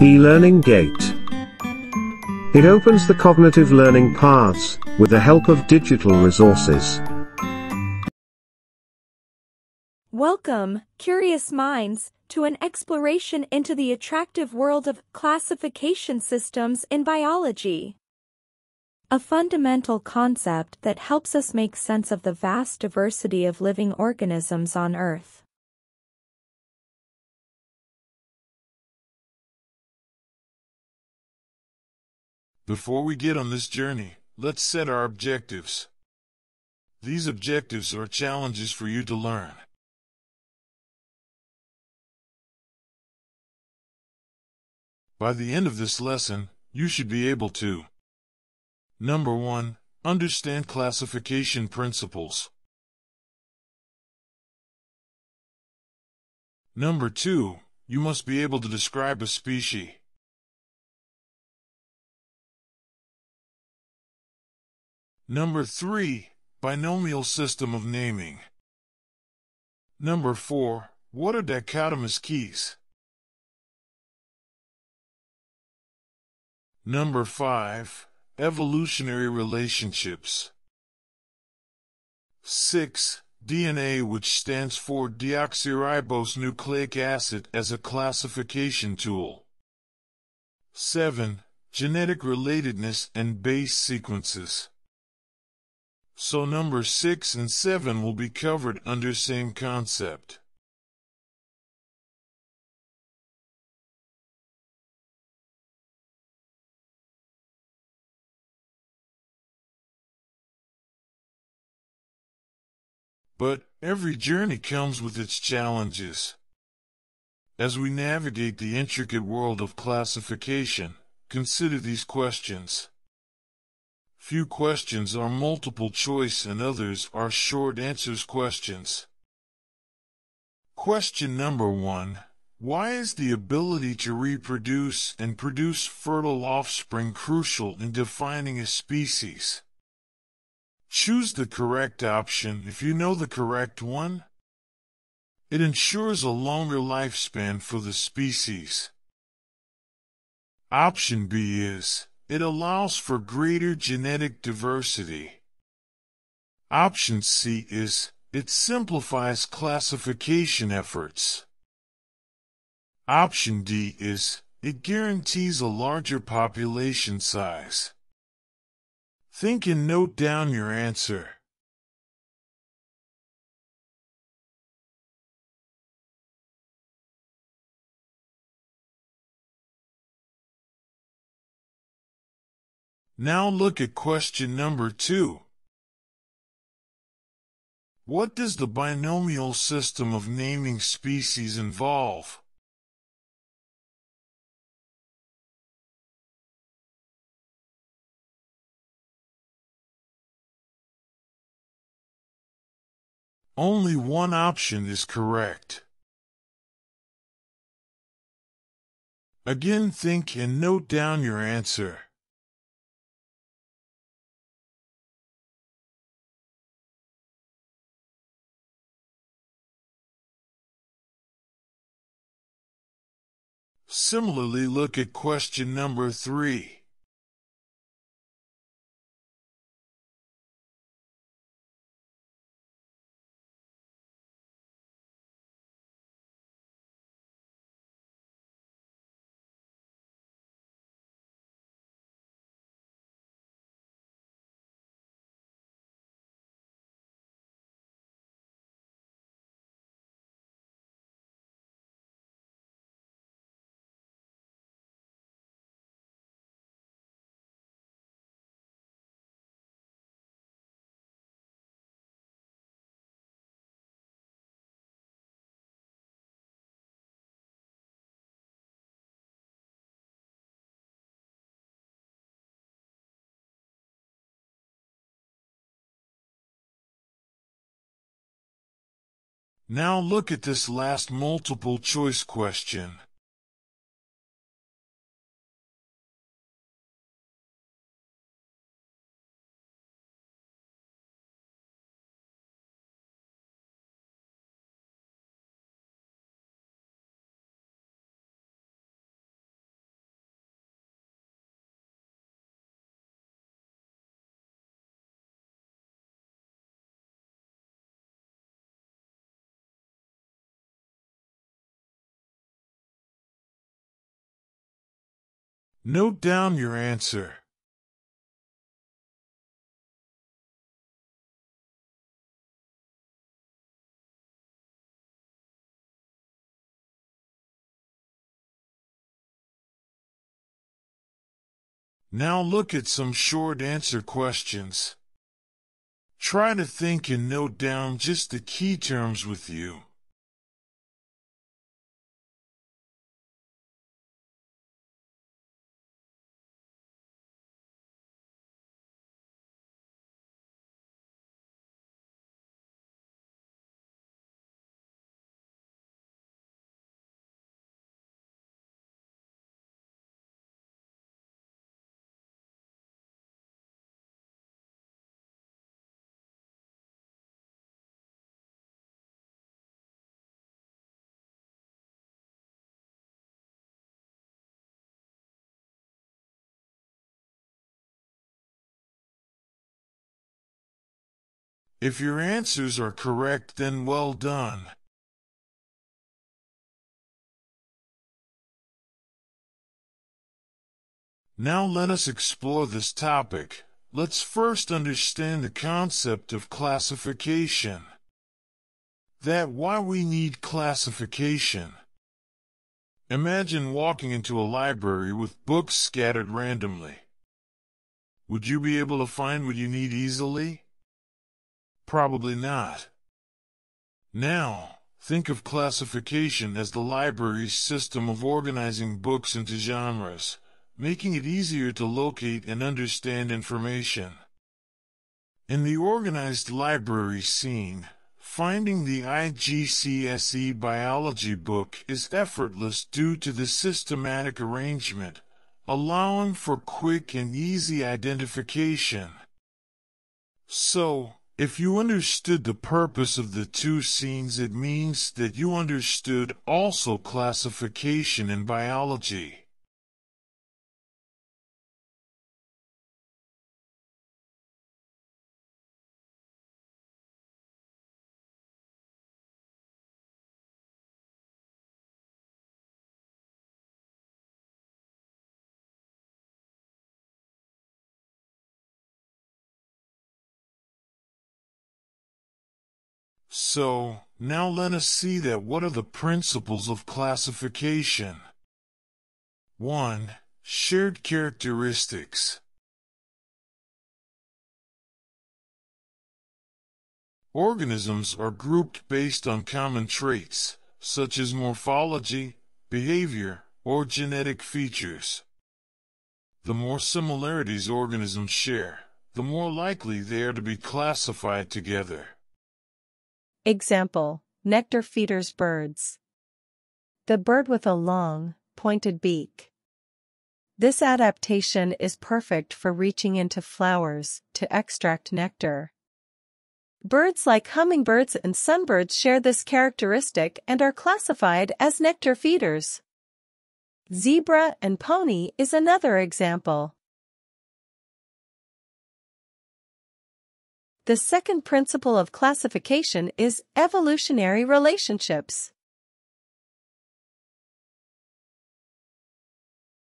E-Learning Gate. It opens the cognitive learning paths, with the help of digital resources. Welcome, curious minds, to an exploration into the attractive world of classification systems in biology. A fundamental concept that helps us make sense of the vast diversity of living organisms on Earth. Before we get on this journey, let's set our objectives. These objectives are challenges for you to learn. By the end of this lesson, you should be able to Number 1. Understand classification principles. Number 2. You must be able to describe a species. Number 3. Binomial system of naming. Number 4. What are dichotomous keys? Number 5. Evolutionary relationships. 6. DNA which stands for deoxyribose nucleic acid as a classification tool. 7. Genetic relatedness and base sequences. So number 6 and 7 will be covered under same concept. But every journey comes with its challenges. As we navigate the intricate world of classification, consider these questions. Few questions are multiple choice and others are short answers questions. Question number one. Why is the ability to reproduce and produce fertile offspring crucial in defining a species? Choose the correct option if you know the correct one. It ensures a longer lifespan for the species. Option B is it allows for greater genetic diversity. Option C is, it simplifies classification efforts. Option D is, it guarantees a larger population size. Think and note down your answer. Now look at question number two. What does the binomial system of naming species involve? Only one option is correct. Again think and note down your answer. Similarly, look at question number three. Now look at this last multiple choice question. Note down your answer. Now look at some short answer questions. Try to think and note down just the key terms with you. If your answers are correct, then well done. Now let us explore this topic. Let's first understand the concept of classification. That why we need classification. Imagine walking into a library with books scattered randomly. Would you be able to find what you need easily? Probably not. Now, think of classification as the library's system of organizing books into genres, making it easier to locate and understand information. In the organized library scene, finding the IGCSE biology book is effortless due to the systematic arrangement, allowing for quick and easy identification. So, if you understood the purpose of the two scenes, it means that you understood also classification in biology. So, now let us see that what are the principles of classification? 1. Shared characteristics. Organisms are grouped based on common traits, such as morphology, behavior, or genetic features. The more similarities organisms share, the more likely they are to be classified together. Example, nectar feeders birds. The bird with a long, pointed beak. This adaptation is perfect for reaching into flowers to extract nectar. Birds like hummingbirds and sunbirds share this characteristic and are classified as nectar feeders. Zebra and pony is another example. The second principle of classification is evolutionary relationships.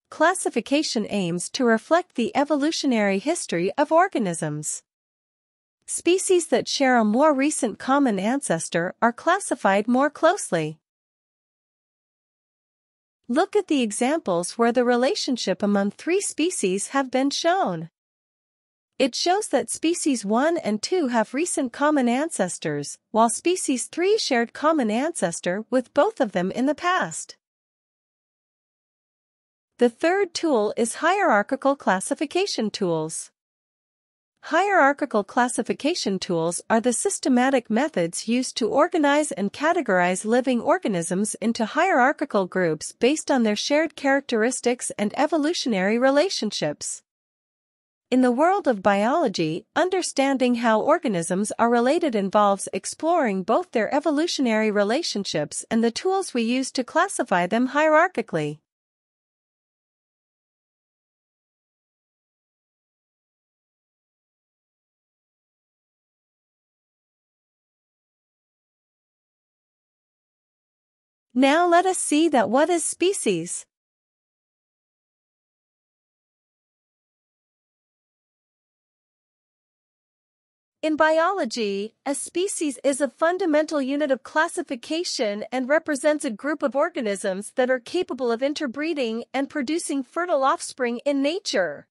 Classification aims to reflect the evolutionary history of organisms. Species that share a more recent common ancestor are classified more closely. Look at the examples where the relationship among three species have been shown. It shows that species 1 and 2 have recent common ancestors, while species 3 shared common ancestor with both of them in the past. The third tool is hierarchical classification tools. Hierarchical classification tools are the systematic methods used to organize and categorize living organisms into hierarchical groups based on their shared characteristics and evolutionary relationships. In the world of biology, understanding how organisms are related involves exploring both their evolutionary relationships and the tools we use to classify them hierarchically. Now let us see that what is species. In biology, a species is a fundamental unit of classification and represents a group of organisms that are capable of interbreeding and producing fertile offspring in nature.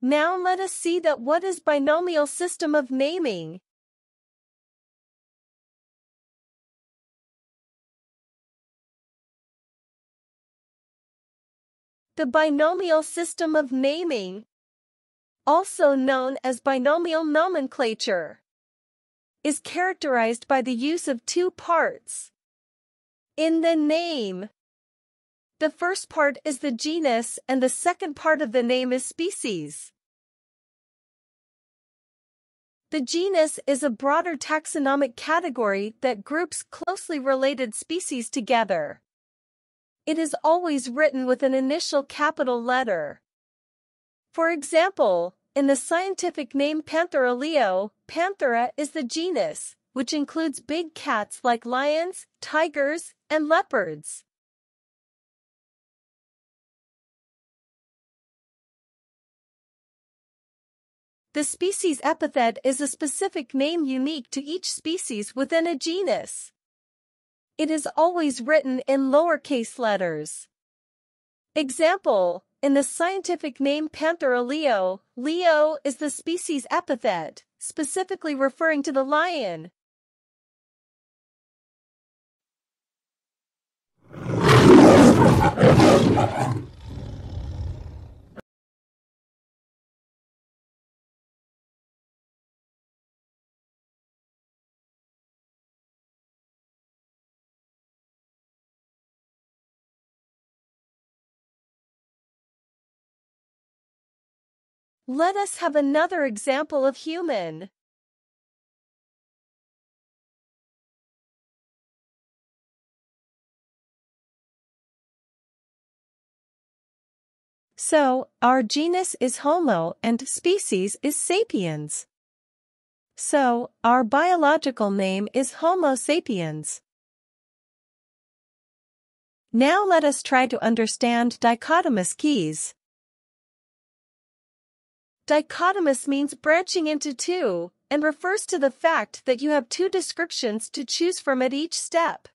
Now let us see that what is binomial system of naming. The binomial system of naming, also known as binomial nomenclature, is characterized by the use of two parts. In the name, the first part is the genus and the second part of the name is species. The genus is a broader taxonomic category that groups closely related species together. It is always written with an initial capital letter. For example, in the scientific name Panthera leo, Panthera is the genus, which includes big cats like lions, tigers, and leopards. The species epithet is a specific name unique to each species within a genus. It is always written in lowercase letters. Example, in the scientific name Panthera leo, leo is the species epithet, specifically referring to the lion. Let us have another example of human. So, our genus is Homo and species is sapiens. So, our biological name is Homo sapiens. Now let us try to understand dichotomous keys. Dichotomous means branching into two, and refers to the fact that you have two descriptions to choose from at each step.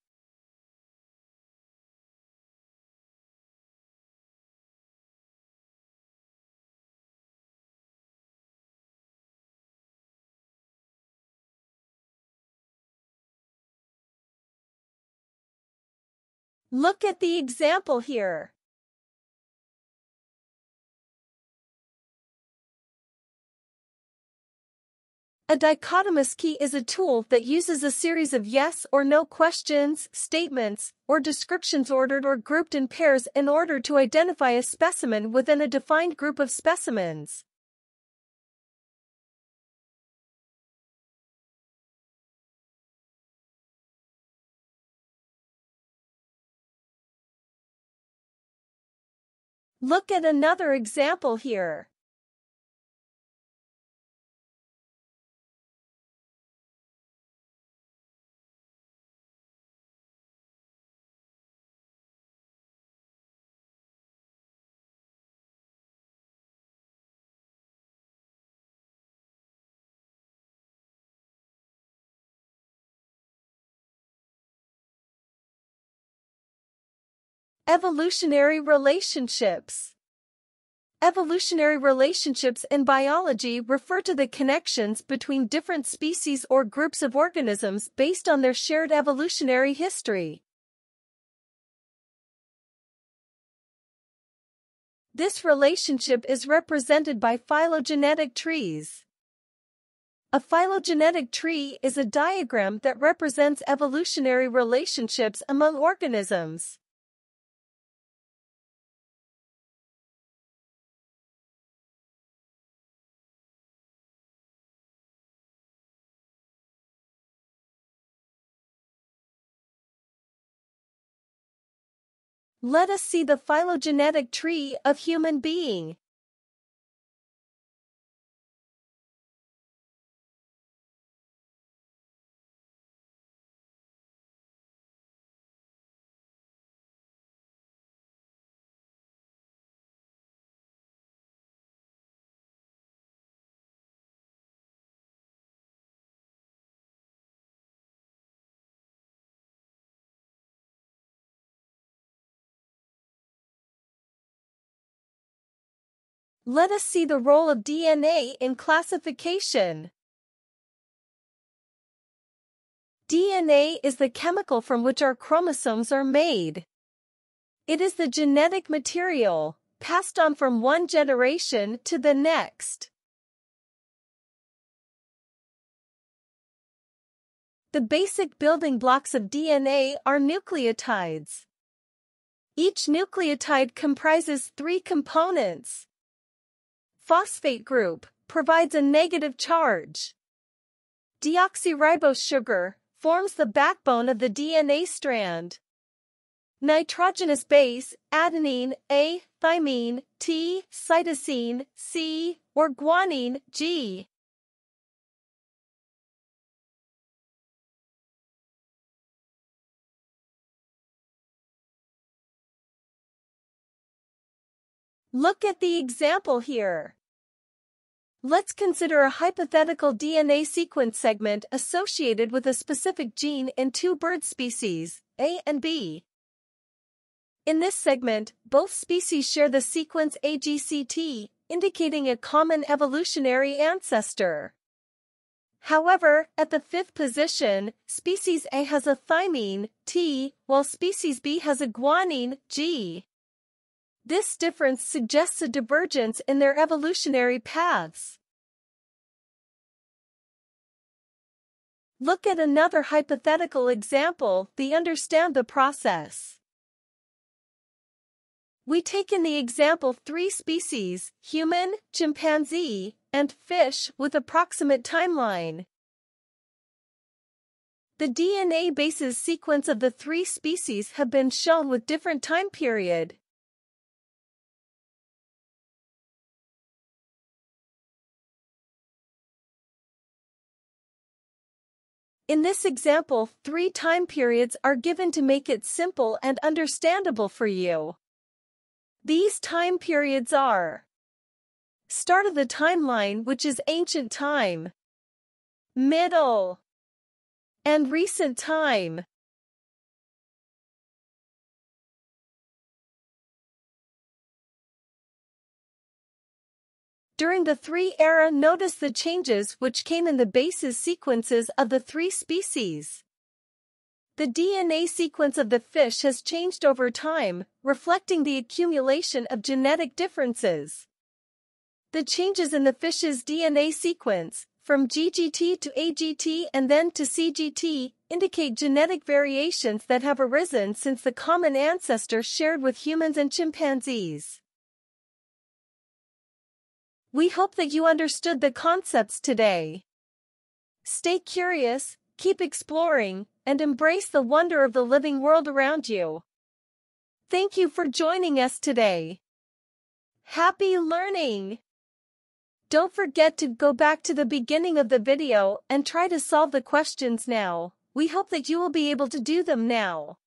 Look at the example here. A dichotomous key is a tool that uses a series of yes or no questions, statements, or descriptions ordered or grouped in pairs in order to identify a specimen within a defined group of specimens. Look at another example here. Evolutionary relationships. Evolutionary relationships in biology refer to the connections between different species or groups of organisms based on their shared evolutionary history. This relationship is represented by phylogenetic trees. A phylogenetic tree is a diagram that represents evolutionary relationships among organisms. Let us see the phylogenetic tree of human being. Let us see the role of DNA in classification. DNA is the chemical from which our chromosomes are made. It is the genetic material, passed on from one generation to the next. The basic building blocks of DNA are nucleotides. Each nucleotide comprises three components. Phosphate group provides a negative charge. Deoxyribose sugar forms the backbone of the DNA strand. Nitrogenous base, adenine, A, thymine, T, cytosine, C, or guanine, G. Look at the example here. Let's consider a hypothetical DNA sequence segment associated with a specific gene in two bird species, A and B. In this segment, both species share the sequence AGCT, indicating a common evolutionary ancestor. However, at the fifth position, species A has a thymine, T, while species B has a guanine, G. This difference suggests a divergence in their evolutionary paths. Look at another hypothetical example, the understand the process. We take in the example three species, human, chimpanzee, and fish with approximate timeline. The DNA bases sequence of the three species have been shown with different time period. In this example, three time periods are given to make it simple and understandable for you. These time periods are Start of the timeline which is ancient time Middle and recent time During the three era notice the changes which came in the bases sequences of the three species. The DNA sequence of the fish has changed over time, reflecting the accumulation of genetic differences. The changes in the fish's DNA sequence, from GGT to AGT and then to CGT, indicate genetic variations that have arisen since the common ancestor shared with humans and chimpanzees. We hope that you understood the concepts today. Stay curious, keep exploring, and embrace the wonder of the living world around you. Thank you for joining us today. Happy learning! Don't forget to go back to the beginning of the video and try to solve the questions now. We hope that you will be able to do them now.